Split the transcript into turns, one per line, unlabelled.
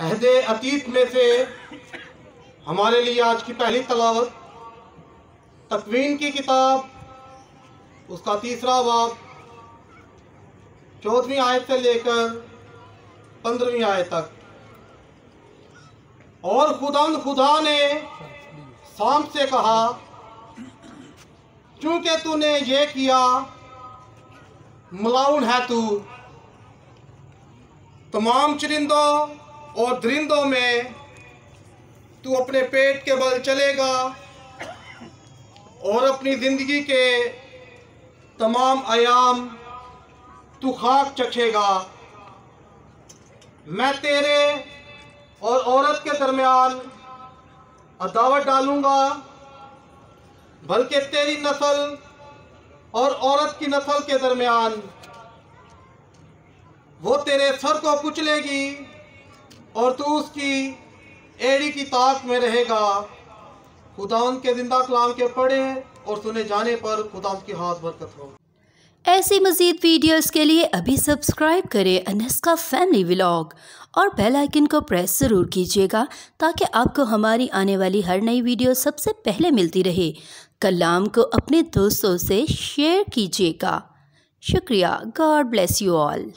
अहद अतीत में से हमारे लिए आज की पहली तलावत। तकवीन की किताब, उसका तीसरा बाब, चौदहवीं आयत से लेकर पंद्रहवीं आयत तक। और खुदा खुदा ने शाम से कहा क्योंकि तूने ये किया, मलाउन है तू। तमाम चरिंदों और दरिंदों में तू अपने पेट के बल चलेगा और अपनी ज़िंदगी के तमाम आयाम तू खाक चखेगा। मैं तेरे और औरत के दरमियान अदावत डालूँगा, बल्कि तेरी नस्ल और औरत की नस्ल के दरमियान वो तेरे सर को कुचलेगी। और तू उसकी एड़ी की ताक में रहेगा। खुदावन के ज़िंदा कलाम के पढ़े और सुने जाने पर खुदा की हाथ बरकत हो।
ऐसी मज़ीद वीडियोस के लिए अभी सब्सक्राइब करें अनस्का फैमिली व्लॉग और बेल आइकन को प्रेस ज़रूर कीजिएगा ताकि आपको हमारी आने वाली हर नई वीडियो सबसे पहले मिलती रहे। कलाम को अपने दोस्तों से शेयर कीजिएगा। शुक्रिया। God bless you all.